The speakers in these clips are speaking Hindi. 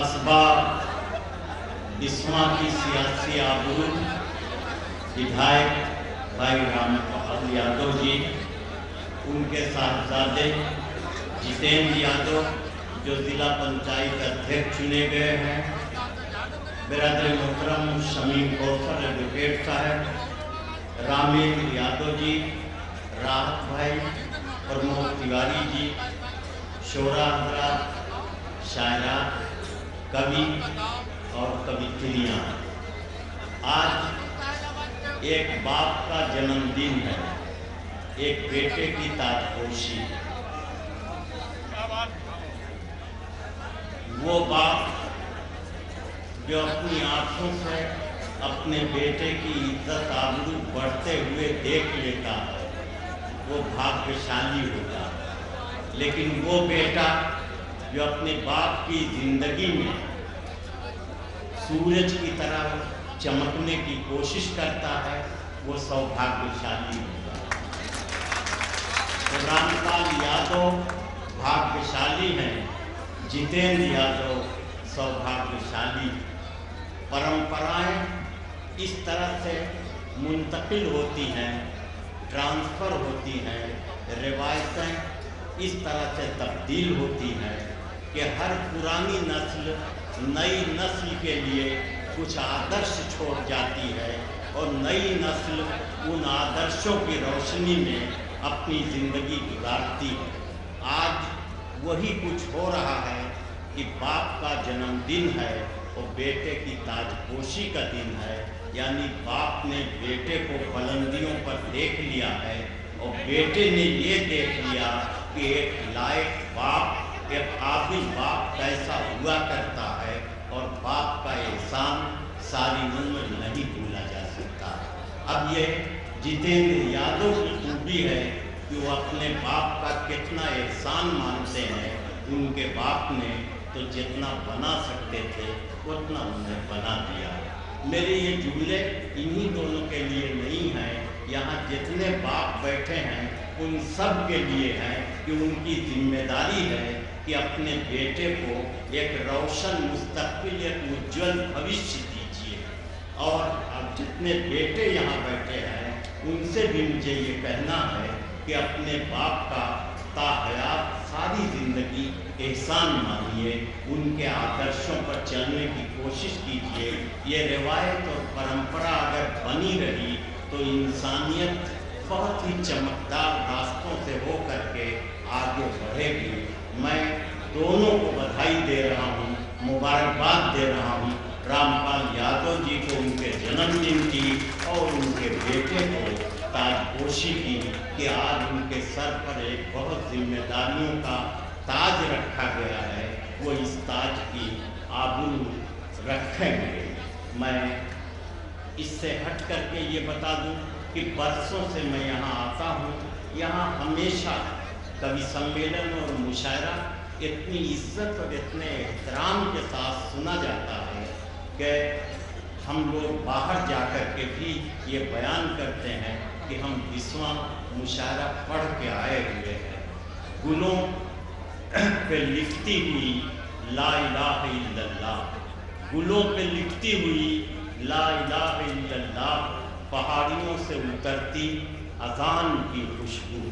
असबाब बिस्वा की सियासी आबरू विधायक भाई राम यादव जी, उनके साहबजादे जितेंद्र यादव, जो जिला पंचायत अध्यक्ष चुने गए हैं। बिरादर मोहतरम शमीम कौसर एडवोकेट साहब, रामेंद्र यादव जी, राहत भाई, प्रमोद तिवारी जी, शोरा हजरात शायरा कवि और कवित्रियाँ। आज एक बाप का जन्मदिन है। एक बेटे की ताजपोशी। वो बाप जो अपनी आँखों से अपने बेटे की इज़्ज़त आबरू बढ़ते हुए देख लेता वो भाग्यशाली होता लेकिन वो बेटा जो अपने बाप की ज़िंदगी में सूरज की तरह चमकने की कोशिश करता है, वो सौभाग्यशाली होगा। तो रामपाल यादव भाग्यशाली हैं, जितेंद्र यादव सौभाग्यशाली। परंपराएँ इस तरह से मुंतकिल होती हैं, ट्रांसफ़र होती हैं, रिवायतें इस तरह से तब्दील होती हैं। कि हर पुरानी नस्ल नई नस्ल के लिए कुछ आदर्श छोड़ जाती है और नई नस्ल उन आदर्शों की रोशनी में अपनी ज़िंदगी गुजारती है। आज वही कुछ हो रहा है कि बाप का जन्मदिन है और बेटे की ताजपोशी का दिन है, यानी बाप ने बेटे को बुलंदियों पर देख लिया है और बेटे ने ये देख लिया कि एक लायक बाप एक काबिल बाप कैसा हुआ करता है और बाप का एहसान सारी उम्र नहीं भूला जा सकता। अब ये जितेंद्र यादव की खूबी है कि वो अपने बाप का कितना एहसान मानते हैं, उनके बाप ने तो जितना बना सकते थे, उतना उन्हें बना दिया। मेरे ये जुमले इन्हीं दोनों के लिए नहीं हैं। यहाँ जितने बाप बैठे हैं, उन सब के लिए हैं कि उनकी ज़िम्मेदारी है कि अपने बेटे को एक रोशन मुस्तकबिल, एक उज्जवल भविष्य दीजिए। और अब जितने बेटे यहाँ बैठे हैं, उनसे भी मुझे ये कहना है कि अपने बाप का ताहयात, सारी ज़िंदगी एहसान मानिए, उनके आदर्शों पर चलने की कोशिश कीजिए। ये रिवायत और परंपरा अगर बनी रही तो इंसानियत बहुत ही चमकदार रास्तों से हो करके आगे बढ़ेगी। मैं दोनों को बधाई दे रहा हूँ, मुबारकबाद दे रहा हूँ। रामपाल यादव जी को उनके जन्मदिन की और उनके बेटे को ताजपोशी की कि आज उनके सर पर एक बहुत जिम्मेदारियों का ताज रखा गया है, वो इस ताज की आबरू रखेंगे। मैं इससे हट करके ये बता दूँ कि बरसों से मैं यहाँ आता हूँ, यहाँ हमेशा कवि सम्मेलन और मुशायरा इतनी इज़्ज़त और इतने एहतराम के साथ सुना जाता है कि हम लोग बाहर जाकर के भी ये बयान करते हैं कि हम विश्वा मुशायरा पढ़ के आए हुए हैं। गुलों पे लिखती हुई, ला इल्लल्लाह। गुलों पे लिखती हुई, ला इल्लल्लाह। पहाड़ियों से उतरती अजान की खुशबू।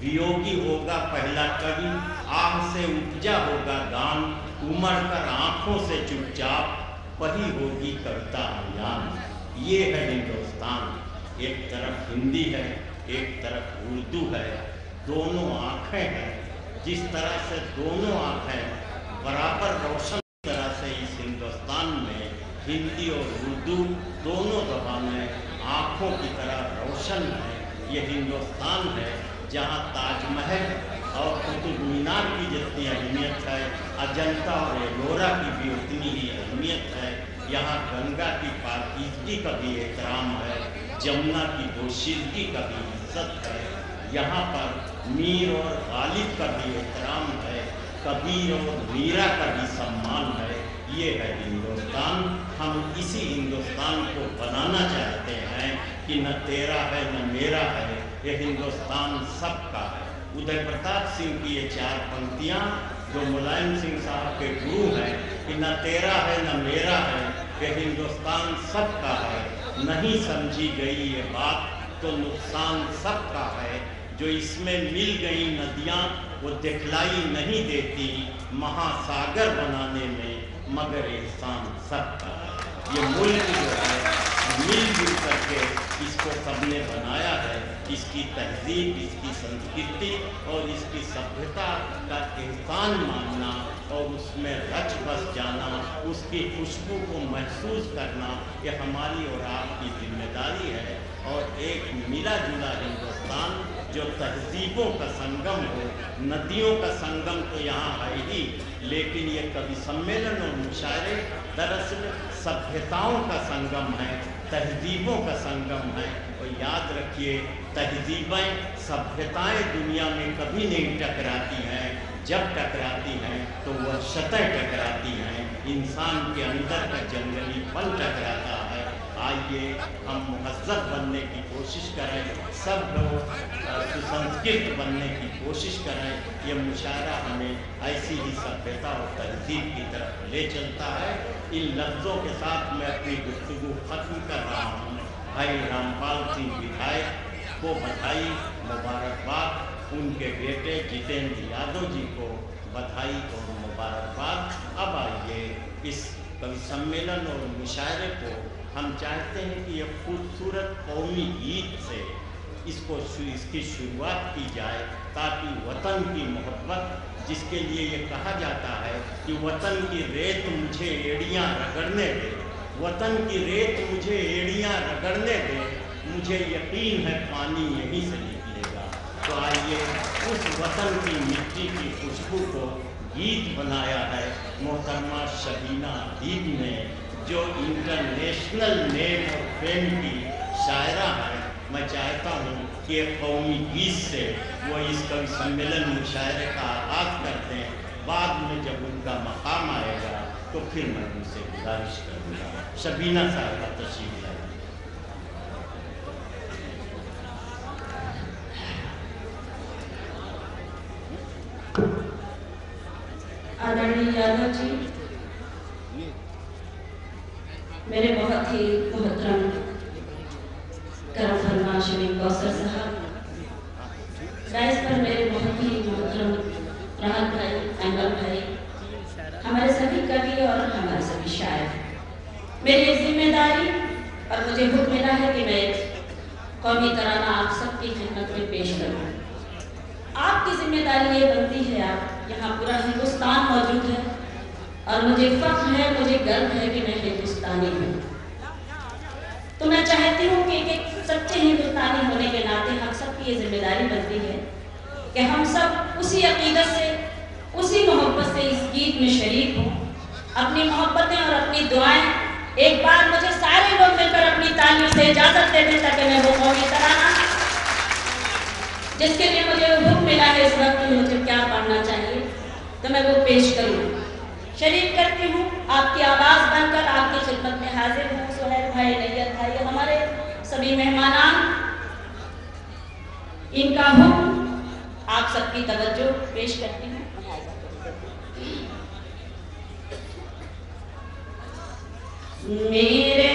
वियोगी होगा पहला कवि, आह से उपजा होगा गान उमड़ कर आँखों से चुपचाप, वही होगी कविता अभियान ये है हिंदुस्तान। एक तरफ़ हिंदी है, एक तरफ़ उर्दू है। दोनों आँखें हैं। जिस तरह से दोनों आँखें, बराबर रोशन तरह से इस हिंदुस्तान में हिंदी और उर्दू दोनों जबानें आँखों की तरह रोशन है। ये हिंदुस्तान है। जहाँ ताजमहल और कुतुब मीनार की जितनी अहमियत है, अजंता और एलोरा की भी उतनी ही अहमियत है। यहाँ गंगा की पाकिजगी का भी एहतराम है, जमुना की दोशीदगी का भी इज़्ज़त है। यहाँ पर मीर और गालिब का भी एहतराम है, कबीर और मीरा का भी सम्मान है। ये है हिंदुस्तान। हम इसी हिंदुस्तान को बनाना चाहते हैं कि न तेरा है, न मेरा है ये हिंदुस्तान सबका है। उदय प्रताप सिंह की ये चार पंक्तियाँ, जो मुलायम सिंह साहब के गुरु हैं, कि न तेरा है, न मेरा है कि हिंदुस्तान सबका है। नहीं समझी गई ये बात तो नुकसान सबका है। जो इसमें मिल गई नदियाँ, वो दिखलाई नहीं देती महासागर बनाने में, मगर इंसान सबका ये मुल्क जो है मिलजुल करके इसको सबने बनाया है, इसकी तहजीब, इसकी संस्कृति और इसकी सभ्यता का एहसान मानना और उसमें रच बस जाना, उसकी खुशबू को महसूस करना ये हमारी और आपकी ज़िम्मेदारी है। और एक मिला जुला हिंदुस्तान जो तहजीबों का संगम हो, नदियों का संगम तो यहाँ है ही लेकिन ये कवि सम्मेलन और मुशायरे दरअसल सभ्यताओं का संगम है, तहजीबों का संगम है। और याद रखिए, तहजीबें सभ्यताएँ दुनिया में कभी नहीं टकराती हैं। जब टकराती हैं तो वह सतह टकराती हैं। इंसान के अंदर का जंगली पल टकराता आइए, हम महजब बनने की कोशिश करें। सब लोग सुसंस्कृत बनने की कोशिश करें। ये मुशायरा हमें ऐसी ही सभ्यता और तहजीब की तरफ़ ले चलता है। इन लफ्ज़ों के साथ मैं अपनी गुफ्तु ख़त्म कर रहा हूँ। भाई रामपाल सिंह विधायक को बधाई, मुबारकबाद। उनके बेटे जितेंद्र यादव जी को बधाई और मुबारकबाद। अब आइए, इस कवि सम्मेलन और मुशायरे को हम चाहते हैं कि यह खूबसूरत कौमी गीत से इसको इसकी शुरुआत की जाए ताकि वतन की मोहब्बत, जिसके लिए ये कहा जाता है कि वतन की रेत मुझे एड़ियाँ रगड़ने दे। वतन की रेत मुझे एड़ियाँ रगड़ने दे। मुझे यकीन है पानी यहीं से निकलेगा। तो आइए उस वतन की मिट्टी की खुशबू को गीत बनाया है मोहतरमा शबीना दीप ने। जो इंटरनेशनल नेम और फेम की शायरा है, मैं चाहता हूँ कि कौमी गीत से वो इस कवि सम्मेलन में शायरे का आगाज़ करते हैं। बाद में जब उनका मकाम आएगा तो फिर मैं उनसे गुजारिश करूँगा। शबीना साहब का तशीफ आदरणीय यादव जी मेरे बहुत ही मोहतरम करम फरमा शमीम कौसर साहब राइस पर मेरे बहुत ही मोहतरम राहत भाई एंगल भाई हमारे सभी कवि और हमारे सभी शायर मेरी एक ज़िम्मेदारी और मुझे हुक्म मिला है कि मैं कौमी तराना आप सबकी खिदमत में पेश करूँ। आपकी ज़िम्मेदारी ये बनती है, आप यहाँ पूरा हिंदुस्तान मौजूद है और मुझे फख्र है, मुझे गर्व है कि मैं हिंदुस्तानी हूँ। तो मैं चाहती हूँ कि एक सच्चे हिंदुस्तानी होने के नाते हम सबकी ये ज़िम्मेदारी बनती है कि हम सब उसी अकीदत से, उसी मोहब्बत से इस गीत में शरीक हों, अपनी मोहब्बतें और अपनी दुआएँ जिसके लिए मुझे हुक्म मिला है इस वक्त मुझे क्या पढ़ना चाहिए तो मैं वो पेश करूँ। शरीक करती हूँ, आपकी आवाज़ बनकर आपकी खिदमत में हाजिर हूँ। सुहेल भाई नैयर भाई, हमारे सभी मेहमान इनका हुक्म आप सबकी तवज्जो पेश करती हूँ। मेरे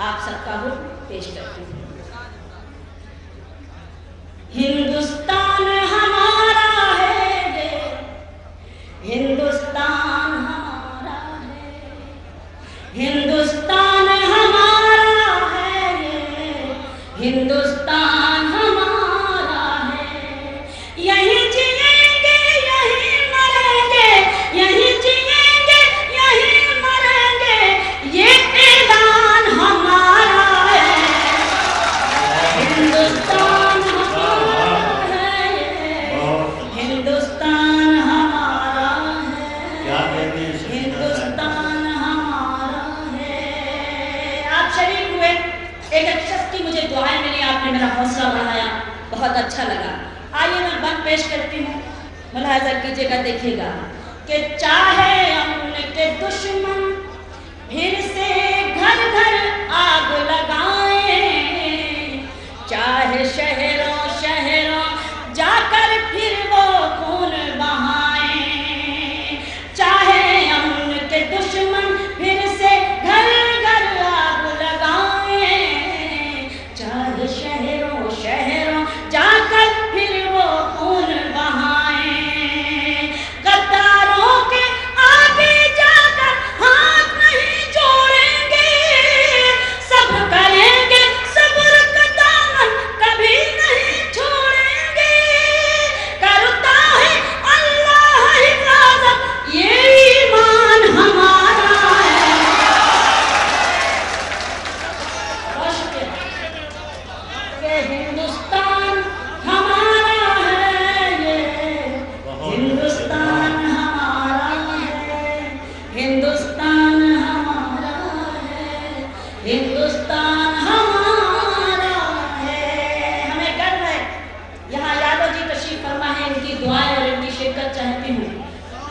आप सबका हुक्म पेश करती हूँ। हिंदुस्तान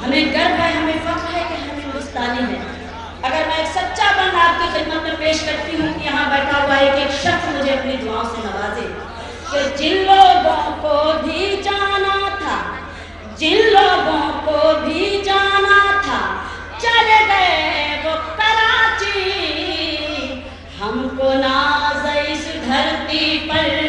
हमें गर्व है, हमें फख्र है कि हम हिंदुस्तानी हैं। अगर मैं एक सच्चा बंद आपकी खिदमत में पेश करती हूँ कि यहाँ बैठा हुआ है कि एक शख्स मुझे अपनी दुआओं से नवाजे, कि जिन लोगों को भी जाना था, जिन लोगों को भी जाना था, चले गए वो कराची। हमको नाज इस धरती पर।